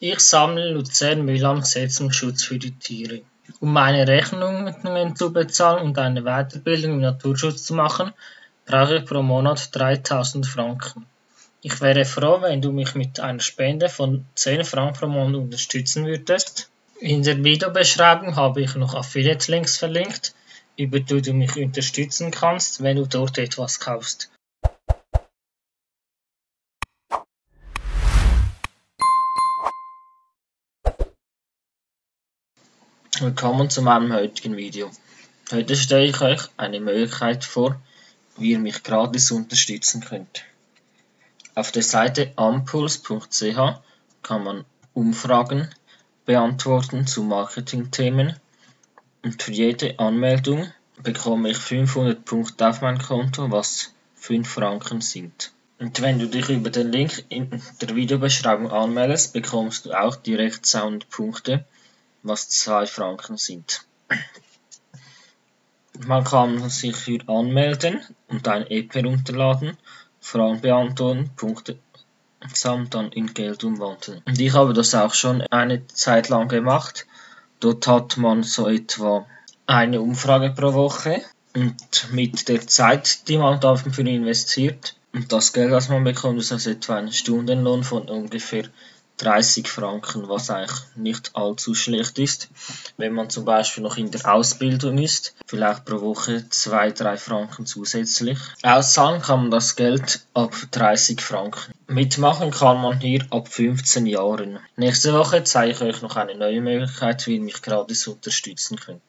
Ich sammle Luzern Müllheim Gesetz für die Tiere. Um meine Rechnungen zu bezahlen und eine Weiterbildung im Naturschutz zu machen, brauche ich pro Monat 3000 Franken. Ich wäre froh, wenn du mich mit einer Spende von 10 Franken pro Monat unterstützen würdest. In der Videobeschreibung habe ich noch Affiliate-Links verlinkt, über die du mich unterstützen kannst, wenn du dort etwas kaufst. Willkommen zu meinem heutigen Video. Heute stelle ich euch eine Möglichkeit vor, wie ihr mich gratis unterstützen könnt. Auf der Seite ampuls.ch kann man Umfragen beantworten zu Marketingthemen und für jede Anmeldung bekomme ich 500 Punkte auf mein Konto, was 5 Franken sind. Und wenn du dich über den Link in der Videobeschreibung anmeldest, bekommst du auch direkt Soundpunkte was 2 Franken sind. Man kann sich hier anmelden und ein EP herunterladen, Fragen beantworten, Punkte samt dann in Geld umwandeln. Und ich habe das auch schon eine Zeit lang gemacht. Dort hat man so etwa eine Umfrage pro Woche und mit der Zeit, die man dafür investiert und das Geld, das man bekommt, ist also etwa ein Stundenlohn von ungefähr 30 Franken, was eigentlich nicht allzu schlecht ist. Wenn man zum Beispiel noch in der Ausbildung ist, vielleicht pro Woche 2-3 Franken zusätzlich. Auszahlen kann man das Geld ab 30 Franken. Mitmachen kann man hier ab 15 Jahren. Nächste Woche zeige ich euch noch eine neue Möglichkeit, wie ihr mich gratis unterstützen könnt.